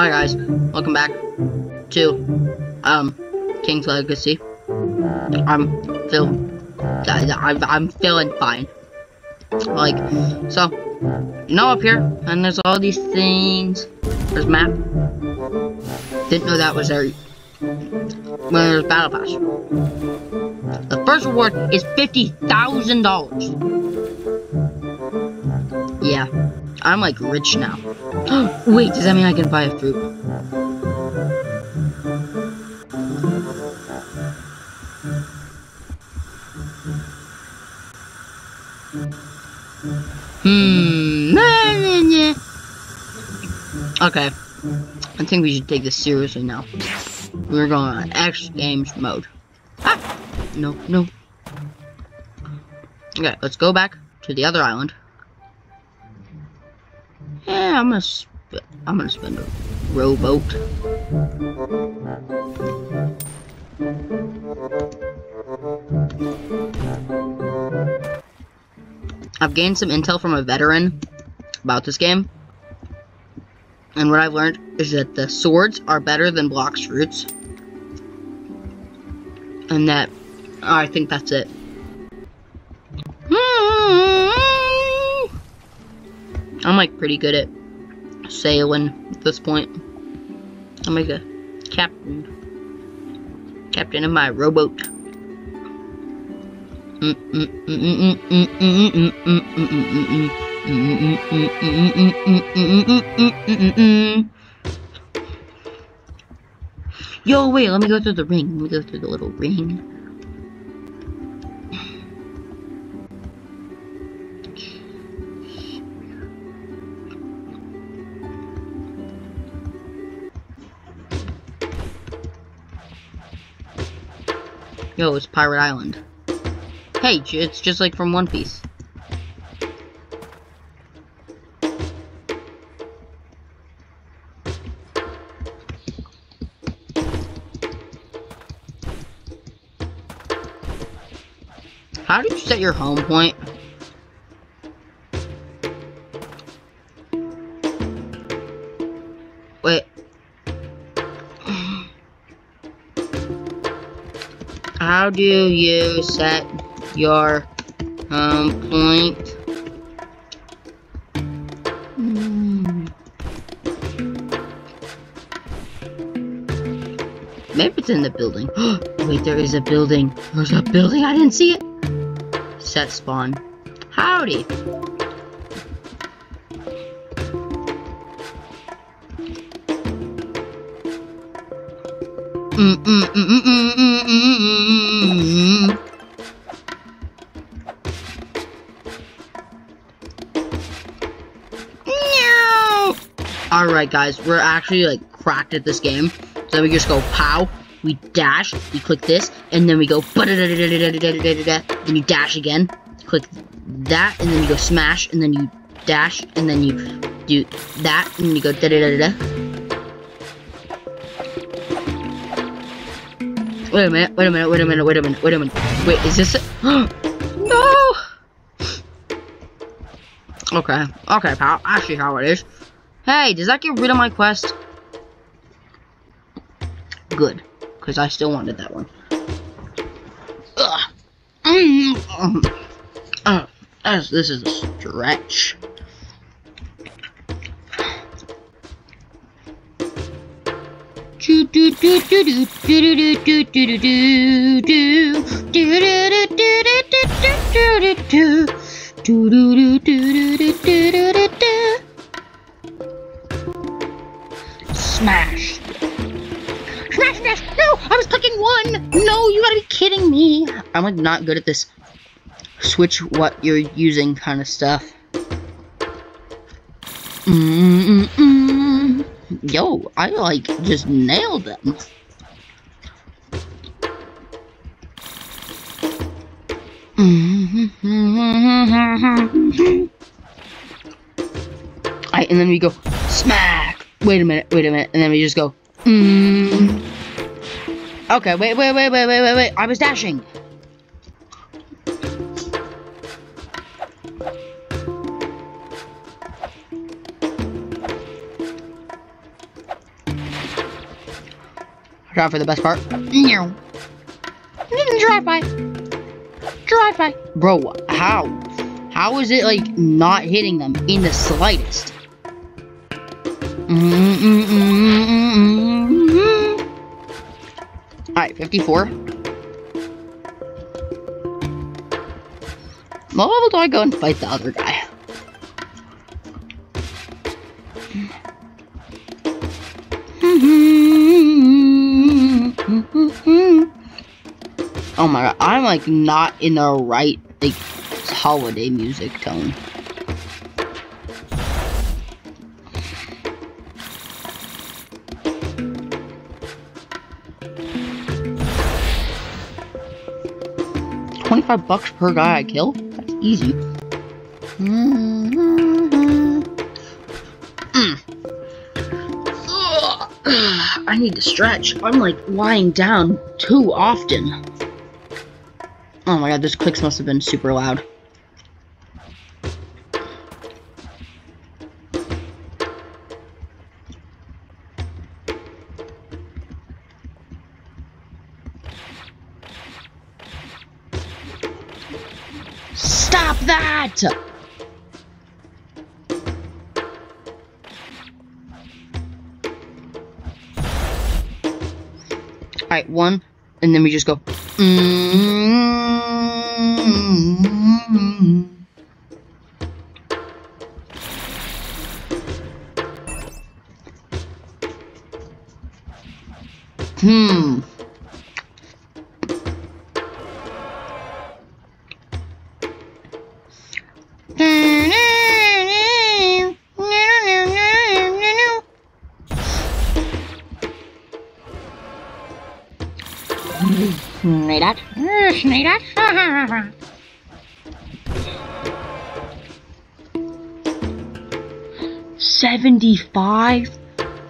Hi guys, welcome back to um King's Legacy. I'm feel I'm I'm feeling fine. Like so, you know up here, and there's all these things. There's map. Didn't know that was there. When there's battle pass. The first reward is fifty thousand dollars. Yeah, I'm like rich now. Wait, does that mean I can buy a fruit? Hmm. Okay. I think we should take this seriously now. We're going on X Games mode. Ah! No, no. Okay, let's go back to the other island. Yeah, I'm gonna I'm gonna spend a rowboat. I've gained some intel from a veteran about this game. And what I've learned is that the swords are better than Blox Fruits. And that, I think that's it. I'm like pretty good at sailing at this point. I'm like a captain. Captain of my rowboat. Yo, wait, let me go through the ring. Let me go through the little ring. Yo, it's Pirate Island. Hey, it's just like from One Piece. How do you set your home point? How do you set your home point? Hmm. Maybe it's in the building. Wait, there is a building. There's a building. I didn't see it. Set spawn. Howdy. Alright guys, we're actually like cracked at this game. So we just go pow, we dash, we click this, and then we go then you dash again, click that, and then you go smash, and then you dash, and then you do that, and you go da da da da da. Wait a minute, wait a minute, wait a minute, wait a minute, wait a minute. Wait, is this it? no! Okay, okay, pal. I see how it is. Hey, does that get rid of my quest? Good, because I still wanted that one. Ugh. Mm uh, this is a stretch. Do do do do do do do do do do do do do do do do do Smash! Smash, smash! No! I was clicking one! No, you gotta be kidding me! I'm like not good at this switch what you're using kind of stuff. Mm -mm -mm. Yo, I like just nailed them. Alright, and then we go smack. Wait a minute, wait a minute, and then we just go. Mm. Okay, wait, wait, wait, wait, wait, wait, wait. I was dashing. For the best part. Drive by. Drive by. Bro, how? How is it like not hitting them in the slightest? Mm -mm -mm Alright, 54. What level do I go and fight the other guy? Oh my god, I'm like not in the right like holiday music tone. Twenty-five bucks per guy I kill? That's easy. I need to stretch. I'm like lying down too often. Oh my god, those clicks must have been super loud. Stop that! Alright, one, and then we just go. Mm -hmm. Snedat. Mm, Snedat. Seventy-five?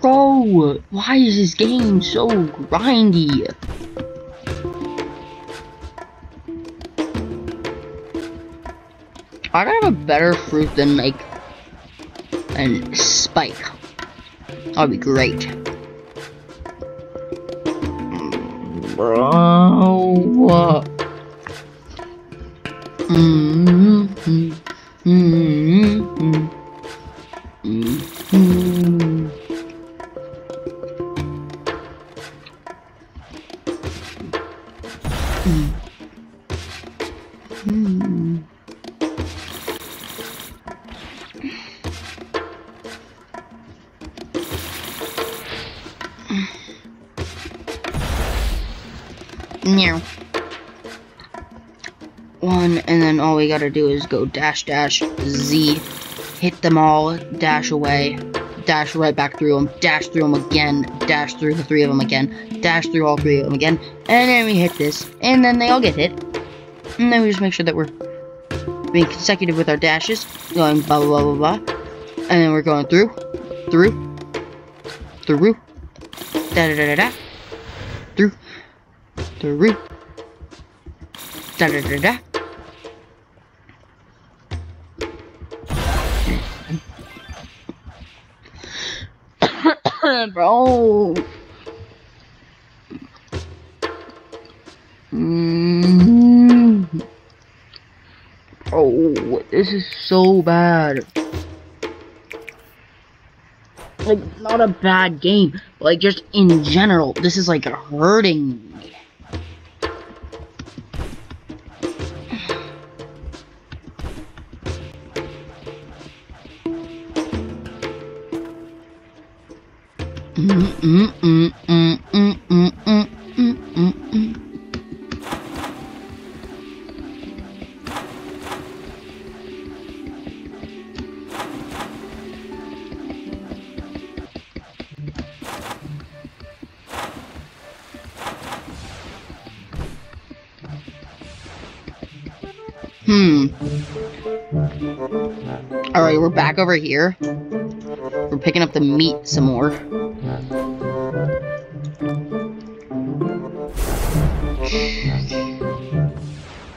Bro, why is this game so grindy? I gotta have a better fruit than like a spike. That'd be great. Bro. Mm No. One, and then all we gotta do is go dash dash Z, hit them all, dash away, dash right back through them, dash through them again, dash through the three of them again, dash through all three of them again, and then we hit this, and then they all get hit. And then we just make sure that we're being consecutive with our dashes, going blah blah blah blah blah. And then we're going through, through, through, da da da da da, through, da da da da. Bro. Mm. Oh, this is so bad. Like, not a bad game, like, just in general, this is like hurting me. Alright, we're back over here. We're picking up the meat some more.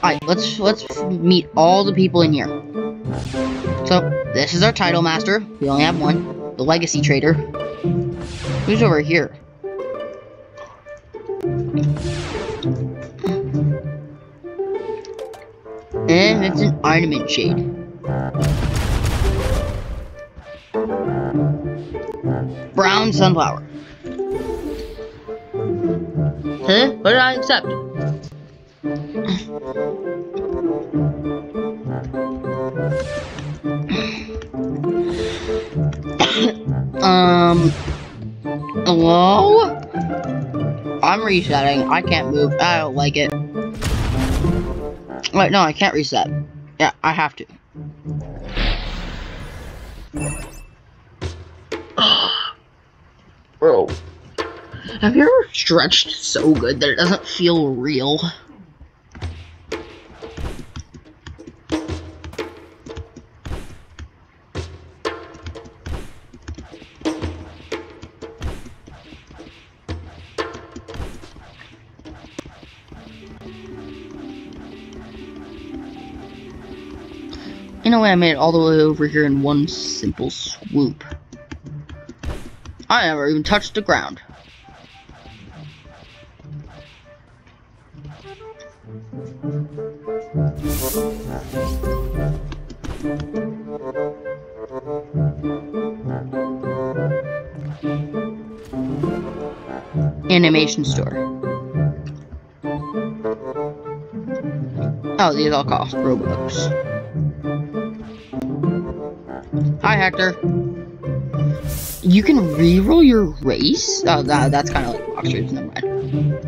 Alright, let's let's meet all the people in here. So, this is our title master. We only have one. The legacy trader. Who's over here? And it's an ornament shade. Brown sunflower. Huh? What did I accept? um. Hello? I'm resetting. I can't move. I don't like it. Wait, no, I can't reset. Yeah, I have to. Bro. Have you ever stretched so good that it doesn't feel real? In a way, I made it all the way over here in one simple swoop. I never even touched the ground. Animation store. Oh, these all cost Robux. Hi, Hector. You can reroll your race? Oh, that, that's kind of like boxers, never mind.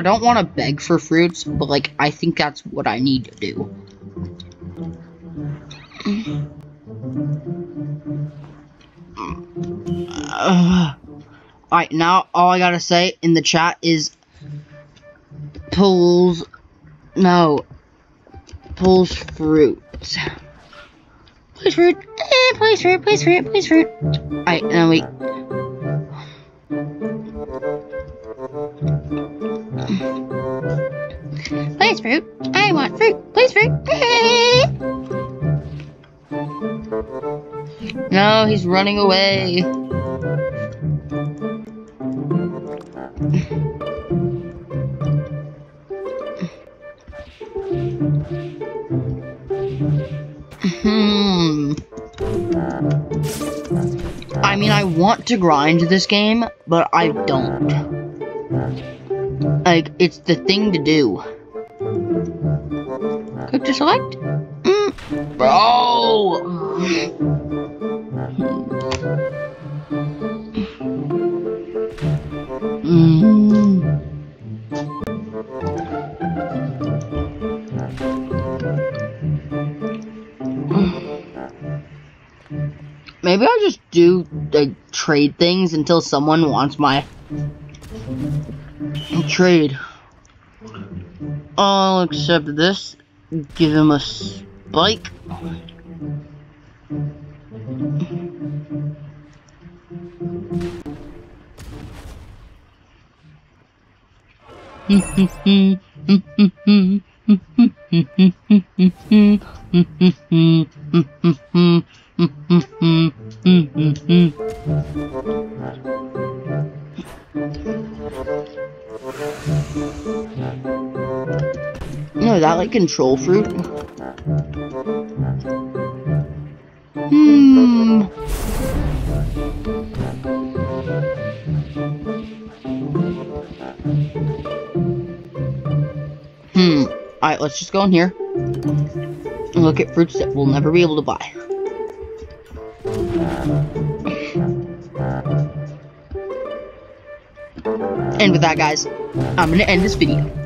I don't want to beg for fruits, but like I think that's what I need to do. Alright, now all I gotta say in the chat is pulls no pulls fruits. Please fruit, eh, please fruit, please fruit, please fruit. Alright, now wait. Please fruit, I want fruit, please fruit. No, he's running away. Hmm. I mean, I want to grind this game, but I don't. Like, it's the thing to do. Click to select? Mm. Bro! Mm. Maybe I'll just do like trade things until someone wants my trade. I'll accept this. Give him a spike. No, is that like control fruit? Hmm. Hmm. Alright, let's just go in here and look at fruits that we'll never be able to buy. And with that, guys, I'm going to end this video.